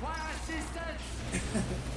Require assistance!